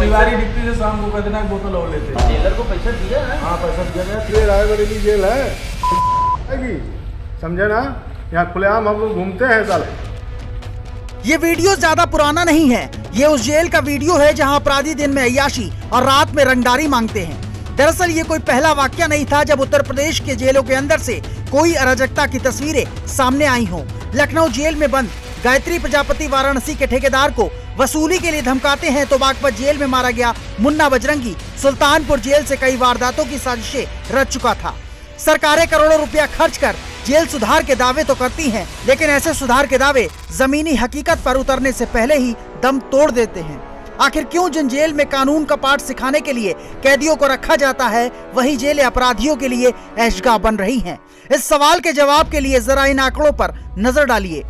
Tiwari deputy से शाम को कहते ना एक बोतल और लेते। हैं। को पैसा दिया है? हाँ पैसा दिया गया। ये रायबरेली जेल है। है समझे ना? यहाँ खुलेआम हम लोग घूमते हैं साले। ये वीडियो ज़्यादा पुराना नहीं है। ये उस जेल का वीडियो है जहाँ अपराधी दिन में अयाशी और रात में रंगदारी मांगते हैं। दरअसल ये कोई पहला वाक्य नहीं था जब उत्तर प्रदेश के जेलों के अंदर से कोई अराजकता की तस्वीरें सामने आई हों। लखनऊ जेल में बंद गायत्री प्रजापति वाराणसी के ठेकेदार को वसूली के लिए धमकाते हैं तो बागपत जेल में मारा गया मुन्ना बजरंगी सुल्तानपुर जेल से कई वारदातों की साजिशें रच चुका था। सरकारें करोड़ों रुपया खर्च कर जेल सुधार के दावे तो करती हैं, लेकिन ऐसे सुधार के दावे जमीनी हकीकत पर उतरने से पहले ही दम तोड़ देते हैं। आखिर क्यों जिन जेल में कानून का पाठ सिखाने के लिए कैदियों को रखा जाता है वही जेलें अपराधियों के लिए ऐशगाह बन रही हैं? इस सवाल के जवाब के लिए जरा इन आंकड़ों पर नज़र डालिए।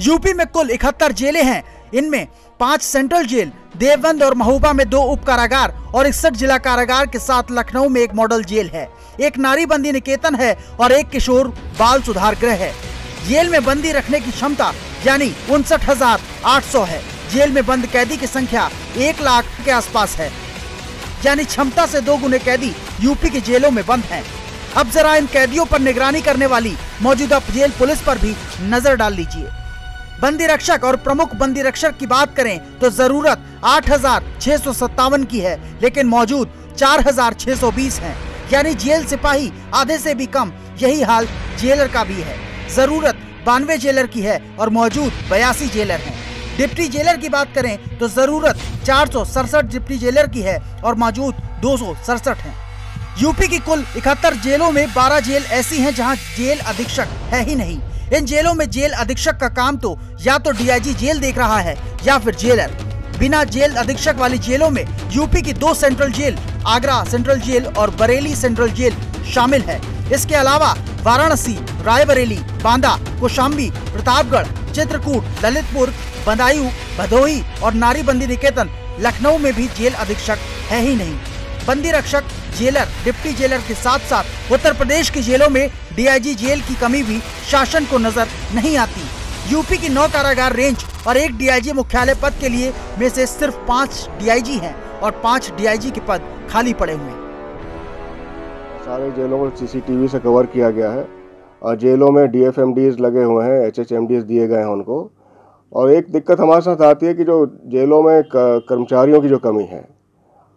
यूपी में कुल इकहत्तर जेलें हैं। इनमें पाँच सेंट्रल जेल, देवबंद और महोबा में दो उप कारागार और इकसठ जिला कारागार के साथ लखनऊ में एक मॉडल जेल है। एक नारी बंदी निकेतन है और एक किशोर बाल सुधार गृह है। जेल में बंदी रखने की क्षमता, यानी उनसठ हज़ार आठ सौ है। जेल में बंद कैदी की संख्या एक लाख के आसपास है। यानी क्षमता से दो गुने कैदी यूपी की जेलों में बंद हैं। अब जरा इन कैदियों पर निगरानी करने वाली मौजूदा जेल पुलिस पर भी नज़र डाल लीजिए। बंदी रक्षक और प्रमुख बंदी रक्षक की बात करें तो ज़रूरत आठ हज़ार छह सौ सत्तावन की है लेकिन मौजूद 4,620 हैं। यानी जेल सिपाही आधे से भी कम यही हाल जेलर का भी है। ज़रूरत बानवे जेलर की है और मौजूद बयासी जेलर हैं। डिप्टी जेलर की बात करें तो ज़रूरत चार सौ सड़सठ डिप्टी जेलर की है और मौजूद दो हैं। यूपी की कुल इकहत्तर जेलों में 12 जेल ऐसी हैं जहाँ जेल अधीक्षक है ही नहीं। इन जेलों में जेल अधीक्षक का काम तो या तो डीआईजी जेल देख रहा है या फिर जेलर। बिना जेल अधीक्षक वाली जेलों में यूपी की दो central jail, Agra central jail और बरेली सेंट्रल जेल शामिल है। इसके अलावा वाराणसी, रायबरेली, बांदा, कोशाम्बी, प्रतापगढ़, चित्रकूट, ललितपुर, बदायूं, भदोही और नारीबंदी निकेतन, लखनऊ में भी जेल अधीक्षक है ही नहीं। बंदी रक्षक, जेलर, डिप्टी जेलर के साथ साथ उत्तर प्रदेश की जेलों में डीआईजी जेल की कमी भी शासन को नज़र नहीं आती। यूपी की नौ कारागार रेंज और एक डीआईजी मुख्यालय पद के लिए में से सिर्फ़ पाँच डीआईजी हैं और पाँच डीआईजी के पद खाली पड़े हुए सारे जेलों को सीसीटीवी से कवर किया गया है और जेलों में डीएफएमडीज लगे हुए हैं, एचएचएमडीज दिए गए हैं उनको। और एक दिक्कत हमारे साथ आती है कि जो जेलों में कर्मचारियों की जो कमी है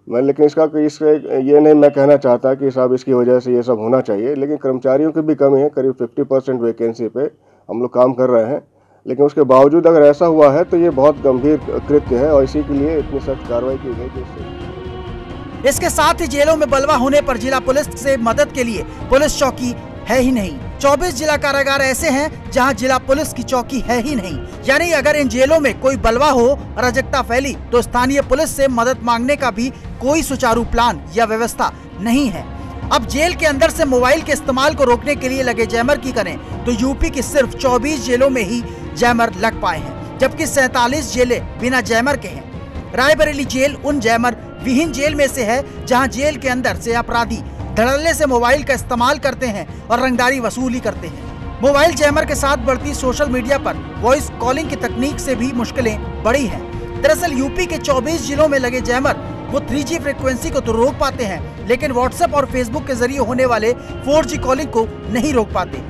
मैं लेकिन इसका इस ये नहीं मैं कहना चाहता कि साहब इसकी वजह से ये सब होना चाहिए, लेकिन कर्मचारियों की भी कमी है, करीब 50 परसेंट वैकेंसी पे हम लोग काम कर रहे हैं। लेकिन उसके बावजूद अगर ऐसा हुआ है तो ये बहुत गंभीर कृत्य है और इसी के लिए इतनी सख्त कार्रवाई की गई जिससे इसके साथ ही जेलों में बलवा होने पर जिला पुलिस से मदद के लिए पुलिस चौकी है ही नहीं। 24 जिला कारागार ऐसे हैं जहाँ जिला पुलिस की चौकी है ही नहीं। यानी अगर इन जेलों में कोई बलवा हो, अराजकता फैली तो स्थानीय पुलिस से मदद मांगने का भी कोई सुचारू प्लान या व्यवस्था नहीं है। अब जेल के अंदर से मोबाइल के इस्तेमाल को रोकने के लिए लगे जैमर की करें तो यूपी की सिर्फ़ 24 जेलों में ही जैमर लग पाए हैं, जबकि सैतालीस जेलें बिना जैमर के हैं। रायबरेली जेल उन जैमर विहीन जेल में से है जहाँ जेल के अंदर से अपराधी धड़ल्ले से मोबाइल का इस्तेमाल करते हैं और रंगदारी वसूली करते हैं। मोबाइल जैमर के साथ बढ़ती सोशल मीडिया पर वॉइस कॉलिंग की तकनीक से भी मुश्किलें बढ़ी हैं। दरअसल यूपी के 24 जिलों में लगे जैमर वो 3G फ्रिक्वेंसी को तो रोक पाते हैं, लेकिन व्हाट्सएप और फेसबुक के ज़रिए होने वाले 4G कॉलिंग को नहीं रोक पाते।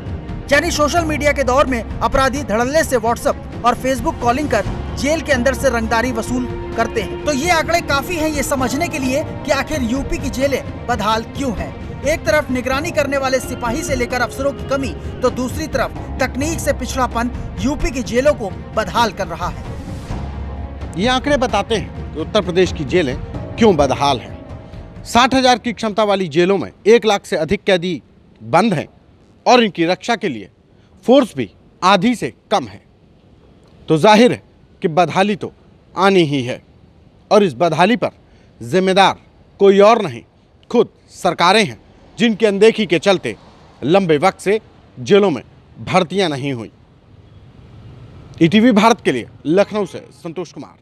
यानी सोशल मीडिया के दौर में अपराधी धड़ल्ले से व्हाट्सएप और फेसबुक कॉलिंग कर जेल के अंदर से रंगदारी वसूल करते हैं। तो ये आंकड़े काफ़ी हैं ये समझने के लिए कि आखिर यूपी की जेलें बदहाल क्यों हैं? एक तरफ़ निगरानी करने वाले सिपाही से लेकर अफसरों की कमी तो दूसरी तरफ़ तकनीक से पिछड़ापन यूपी की जेलों को बदहाल कर रहा है। ये आंकड़े बताते हैं कि उत्तर प्रदेश की जेलें क्यों बदहाल हैं। साठ हज़ार की क्षमता वाली जेलों में एक लाख से अधिक कैदी बंद हैं और इनकी रक्षा के लिए फोर्स भी आधी से कम है। तो ज़ाहिर है कि बदहाली तो आनी ही है। और इस बदहाली पर जिम्मेदार कोई और नहीं, खुद सरकारें हैं, जिनकी अनदेखी के चलते लंबे वक्त से जेलों में भर्तियाँ नहीं हुई। ईटीवी भारत के लिए लखनऊ से संतोष कुमार।